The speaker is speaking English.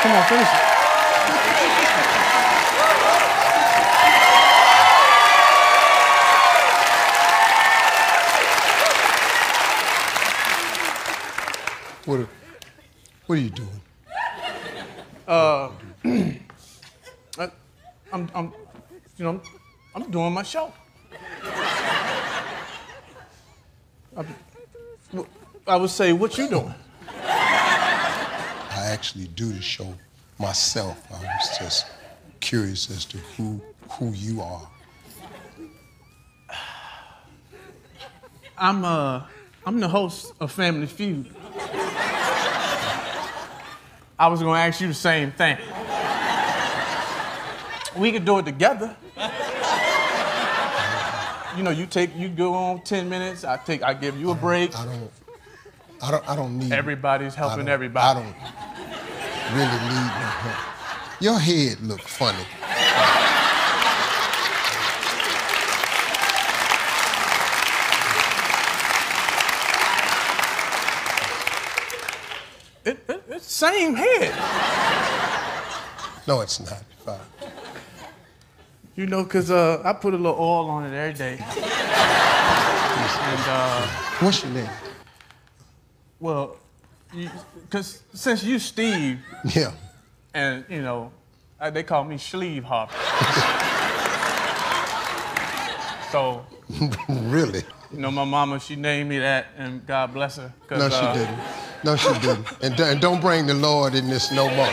Come on, finish it. What are, what are you doing? Uh, I, I'm, I'm, you know, I'm doing my show. I, I would say, what you doing? I actually do the show myself. I was just curious as to who who you are. I'm, uh, I'm the host of Family Feud. I was gonna ask you the same thing. We could do it together. You know, you take, you go on 10 minutes, I take, I give you a break. I don't I don't I don't need Everybody's I helping don't- everybody. I don't really need no help. Your head look funny. It, it, it's same head. No, it's not. Uh, You know, cause uh, I put a little oil on it every day. and uh, what's your name? well, you, cause since you Steve, Yeah. and you know, uh, they call me Sleeve Hopper. so, really? you know, my mama, she named me that, and God bless her. No, she uh, didn't. No, she didn't. And, and don't bring the Lord in this no more.